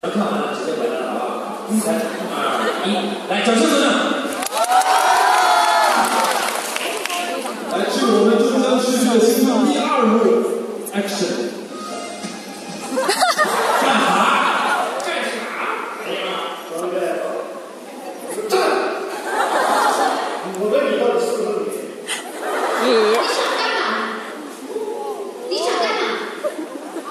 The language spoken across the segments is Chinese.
看完了直接回来了，好不好？三二一，来，掌声掌声。来，是我们中央戏剧的新春第二幕，Action。干啥？我问你到底是不是你？你你想干嘛？你想干嘛？啊，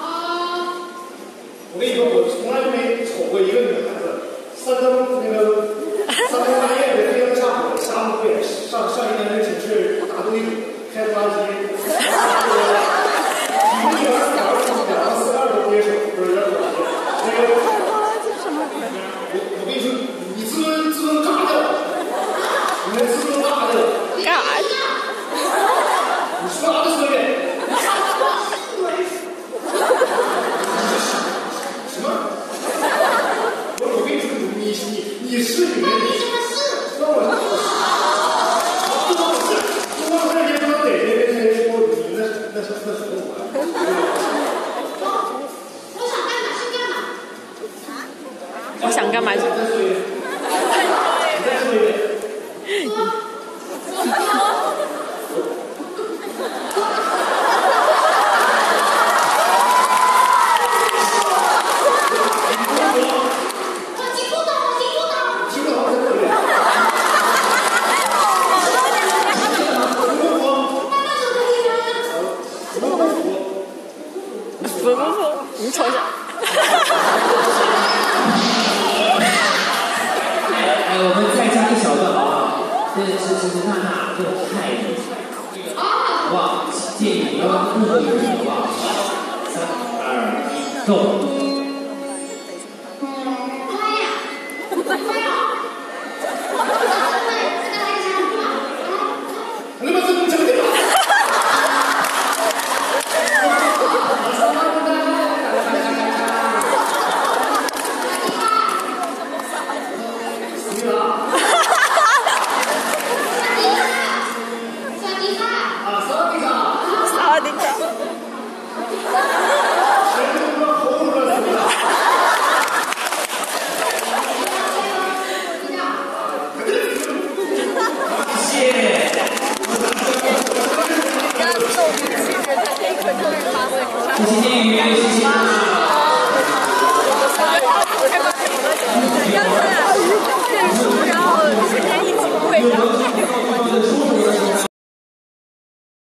我跟你说，我从来没瞅过一个女孩子，三更那个三更半夜的天天下火下午也上上一天的寝室打堆开挖掘机，一个女孩两个两个四二都接手，不是有点恶心。那个我我跟你说，你自尊自尊嘎的，你那自尊嘎的，干啥？你说啥的说的？什么？我我跟你说，你你你是，你什么事？那我。想干嘛是干嘛？我想干嘛就再说一遍，你再说一遍。我听不懂，我听不懂。听不懂再说一遍。不不那那就可以吗？不不不不。不不不，你瞅瞅。哎，我们再加一小段好不好？这是是是娜娜，就太，好不好？建议你要故意好不好？三二一走